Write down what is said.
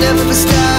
never stop.